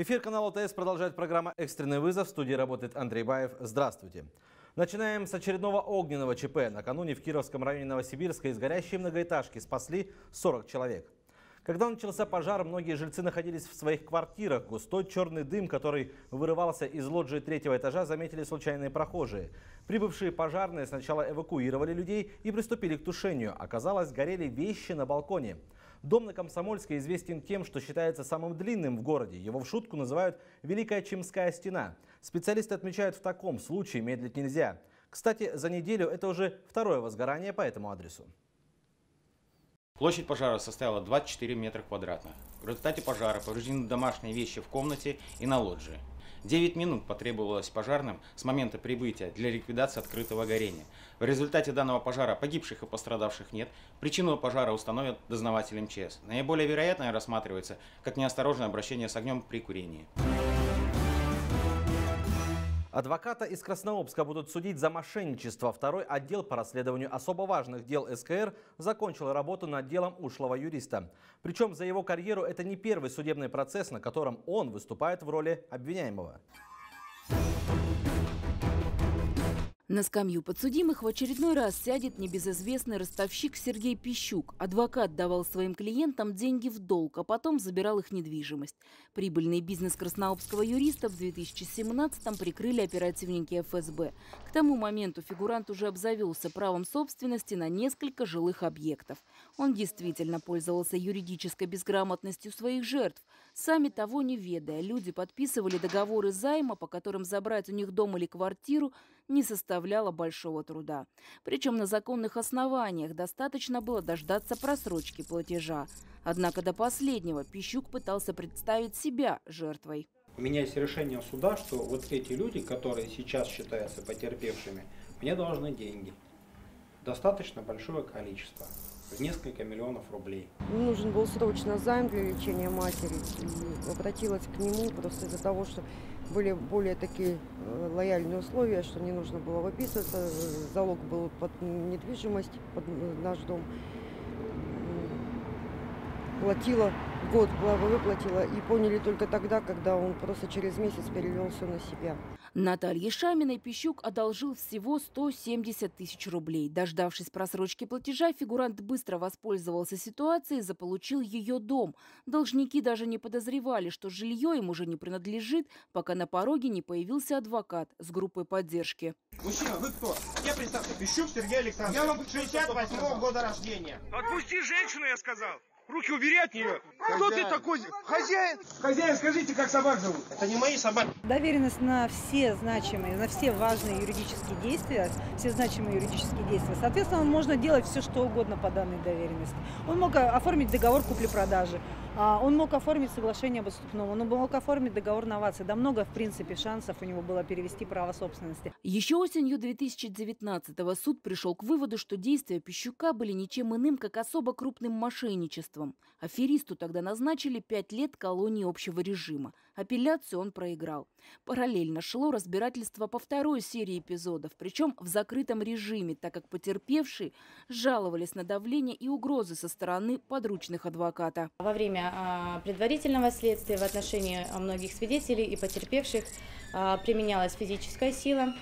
Эфир канала ОТС продолжает программа «Экстренный вызов». В студии работает Андрей Баев. Здравствуйте. Начинаем с очередного огненного ЧП. Накануне в Кировском районе Новосибирска из горящей многоэтажки спасли 40 человек. Когда начался пожар, многие жильцы находились в своих квартирах. Густой черный дым, который вырывался из лоджии третьего этажа, заметили случайные прохожие. Прибывшие пожарные сначала эвакуировали людей и приступили к тушению. Оказалось, горели вещи на балконе. Дом на Комсомольске известен тем, что считается самым длинным в городе. Его в шутку называют «Великая Чемская стена». Специалисты отмечают, в таком случае медлить нельзя. Кстати, за неделю это уже второе возгорание по этому адресу. Площадь пожара составила 24 метра квадратных. В результате пожара повреждены домашние вещи в комнате и на лоджии. 9 минут потребовалось пожарным с момента прибытия для ликвидации открытого горения. В результате данного пожара погибших и пострадавших нет. Причину пожара установят дознаватели МЧС. Наиболее вероятное рассматривается как неосторожное обращение с огнем при курении. Адвоката из Краснообска будут судить за мошенничество. Второй отдел по расследованию особо важных дел СКР закончил работу над делом ушлого юриста. Причем за его карьеру это не первый судебный процесс, на котором он выступает в роли обвиняемого. На скамью подсудимых в очередной раз сядет небезызвестный ростовщик Сергей Пищук. Адвокат давал своим клиентам деньги в долг, а потом забирал их недвижимость. Прибыльный бизнес краснообского юриста в 2017-м прикрыли оперативники ФСБ. К тому моменту фигурант уже обзавелся правом собственности на несколько жилых объектов. Он действительно пользовался юридической безграмотностью своих жертв. Сами того не ведая, люди подписывали договоры займа, по которым забрать у них дом или квартиру не составляло большого труда. Причем на законных основаниях достаточно было дождаться просрочки платежа. Однако до последнего Пищук пытался представить себя жертвой. У меня есть решение суда, что вот эти люди, которые сейчас считаются потерпевшими, мне должны деньги. Достаточно большое количество в несколько миллионов рублей. Нужен был срочно займ для лечения матери. И обратилась к нему просто из-за того, что были более такие э, лояльные условия, что не нужно было выписываться. Залог был под недвижимость, под наш дом. Платила, год выплатила и поняли только тогда, когда он просто через месяц перевел все на себя. Наталье Шаминой Пищук одолжил всего 170 тысяч рублей. Дождавшись просрочки платежа, фигурант быстро воспользовался ситуацией и заполучил ее дом. Должники даже не подозревали, что жилье им уже не принадлежит, пока на пороге не появился адвокат с группой поддержки. Мужчина, вы кто? Я представьте, Пищук Сергей Александрович. Я вам 68 -го года рождения. Отпусти женщину, я сказал. Руки убери от нее. Кто ты такой? Хозяин? Хозяин, скажите, как собак зовут? Это не мои собаки. Доверенность на все значимые, на все важные юридические действия, все значимые юридические действия. Соответственно, можно делать все, что угодно по данной доверенности. Он мог оформить договор купли-продажи, он мог оформить соглашение об отступном, он мог оформить договор новации. Да много, в принципе, шансов у него было перевести право собственности. Еще осенью 2019-го суд пришел к выводу, что действия Пищука были ничем иным, как особо крупным мошенничеством. Аферисту тогда назначили пять лет колонии общего режима. Апелляцию он проиграл. Параллельно шло разбирательство по второй серии эпизодов, причем в закрытом режиме, так как потерпевшие жаловались на давление и угрозы со стороны подручных адвоката. Во время а, предварительного следствия в отношении многих свидетелей и потерпевших а, применялась физическая сила,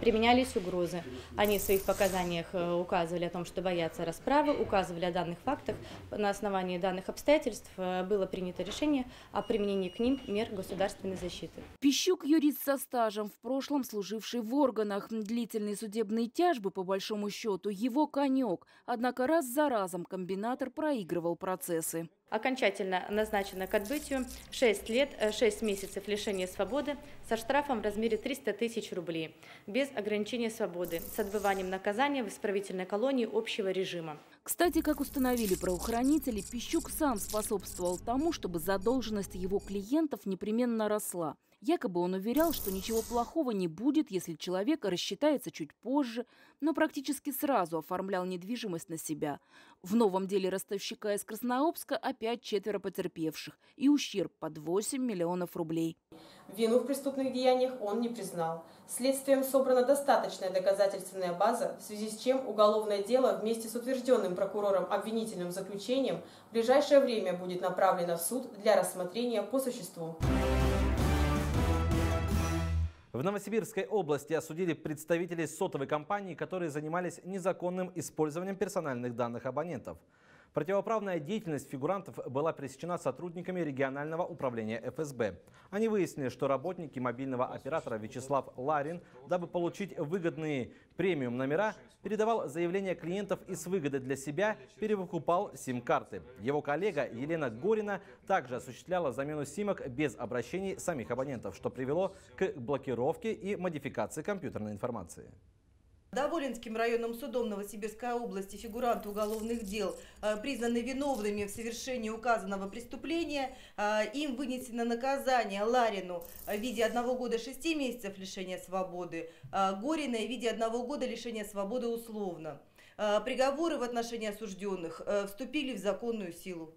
применялись угрозы. Они в своих показаниях э, указывали о том, что боятся расправы, указывали о данных фактах. На основании данных обстоятельств э, было принято решение о применении к ним мер государственной защиты. Пищук – юрист со стажем, в прошлом служивший в органах. Длительные судебные тяжбы, по большому счету, его конек. Однако раз за разом комбинатор проигрывал процессы. Окончательно назначено к отбытию 6 лет, 6 э, месяцев лишения свободы со штрафом в размере 300 тысяч рублей, без ограничения свободы, с отбыванием наказания в исправительной колонии общего режима. Кстати, как установили правоохранители, Пищук сам способствовал тому, чтобы задолженность его клиентов непременно росла. Якобы он уверял, что ничего плохого не будет, если человек рассчитается чуть позже, но практически сразу оформлял недвижимость на себя. В новом деле ростовщика из Краснообска опять четверо потерпевших и ущерб под 8 миллионов рублей. Вину в преступных деяниях он не признал. Следствием собрана достаточная доказательственная база, в связи с чем уголовное дело вместе с утвержденным прокурором обвинительным заключением в ближайшее время будет направлено в суд для рассмотрения по существу. В Новосибирской области осудили представителей сотовой компании, которые занимались незаконным использованием персональных данных абонентов. Противоправная деятельность фигурантов была пресечена сотрудниками регионального управления ФСБ. Они выяснили, что работники мобильного оператора Вячеслав Ларин, дабы получить выгодные премиум номера, передавал заявления клиентов и с выгодой для себя перевыкупал сим-карты. Его коллега Елена Горина также осуществляла замену симок без обращений самих абонентов, что привело к блокировке и модификации компьютерной информации. Доволенским районным судом Новосибирской области фигуранты уголовных дел э, признаны виновными в совершении указанного преступления. Э, им вынесено наказание Ларину в виде одного года шести месяцев лишения свободы, э, Гориной в виде одного года лишения свободы условно. Приговоры в отношении осужденных вступили в законную силу.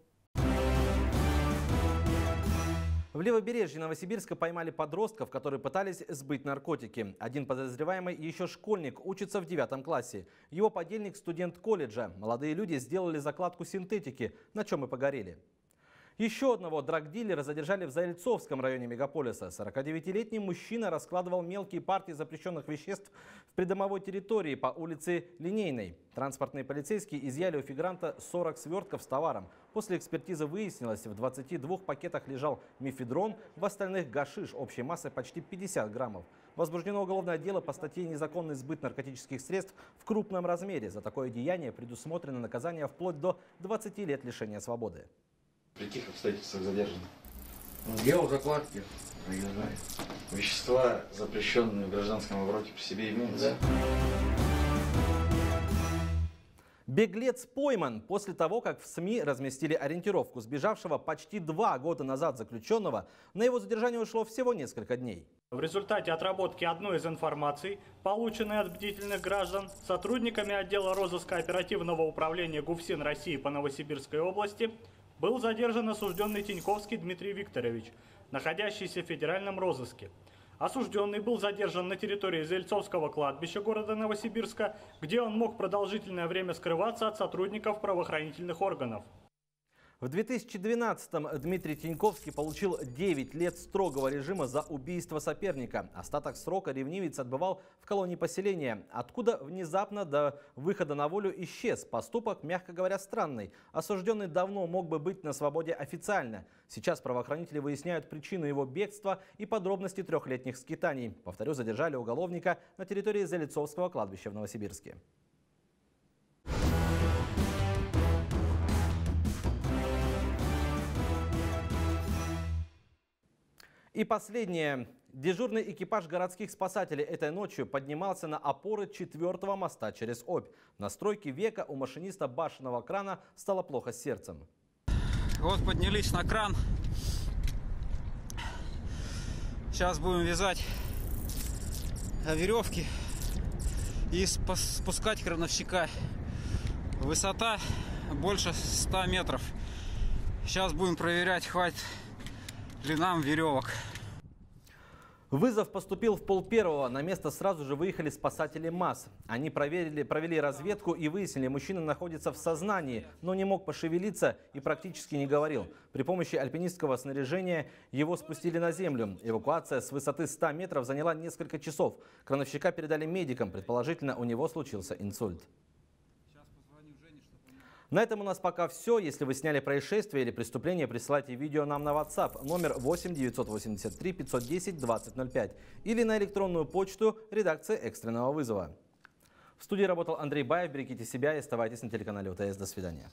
В левобережье Новосибирска поймали подростков, которые пытались сбыть наркотики. Один подозреваемый еще школьник, учится в девятом классе. Его подельник – студент колледжа. Молодые люди сделали закладку синтетики, на чем и погорели. Еще одного драгдилера задержали в Заильцовском районе мегаполиса. 49-летний мужчина раскладывал мелкие партии запрещенных веществ в придомовой территории по улице Линейной. Транспортные полицейские изъяли у фигуранта 40 свертков с товаром. После экспертизы выяснилось, в 22 пакетах лежал мифедрон, в остальных гашиш общей массой почти 50 граммов. Возбуждено уголовное дело по статье «Незаконный сбыт наркотических средств в крупном размере». За такое деяние предусмотрено наказание вплоть до 20 лет лишения свободы. При каких обстоятельствах задержаны? Он ну, делал закладки, знаю. Вещества, запрещенные в гражданском обороте, при себе имеются. Да. Беглец пойман после того, как в СМИ разместили ориентировку сбежавшего почти два года назад заключенного. На его задержание ушло всего несколько дней. В результате отработки одной из информаций, полученной от бдительных граждан, сотрудниками отдела розыска оперативного управления ГУФСИН России по Новосибирской области был задержан осужденный Тиньковский Дмитрий Викторович, находящийся в федеральном розыске. Осужденный был задержан на территории Зельцовского кладбища города Новосибирска, где он мог продолжительное время скрываться от сотрудников правоохранительных органов. В 2012-м Дмитрий Тиньковский получил 9 лет строгого режима за убийство соперника. Остаток срока ревнивец отбывал в колонии поселения, откуда внезапно до выхода на волю исчез. Поступок, мягко говоря, странный. Осужденный давно мог бы быть на свободе официально. Сейчас правоохранители выясняют причину его бегства и подробности трехлетних скитаний. Повторю, задержали уголовника на территории Залицовского кладбища в Новосибирске. И последнее. Дежурный экипаж городских спасателей этой ночью поднимался на опоры четвертого моста через Обь. На стройке века у машиниста башенного крана стало плохо с сердцем. Вот поднялись на кран. Сейчас будем вязать веревки и спускать крановщика. Высота больше 100 метров. Сейчас будем проверять, хватит ли нам веревок. Вызов поступил в пол первого. На место сразу же выехали спасатели МАС. Они проверили, провели разведку и выяснили, мужчина находится в сознании, но не мог пошевелиться и практически не говорил. При помощи альпинистского снаряжения его спустили на землю. Эвакуация с высоты 100 метров заняла несколько часов. Крановщика передали медикам. Предположительно, у него случился инсульт. На этом у нас пока все. Если вы сняли происшествие или преступление, присылайте видео нам на WhatsApp номер 8 983 510 2005 или на электронную почту редакции экстренного вызова. В студии работал Андрей Баев. Берегите себя и оставайтесь на телеканале УТС. До свидания.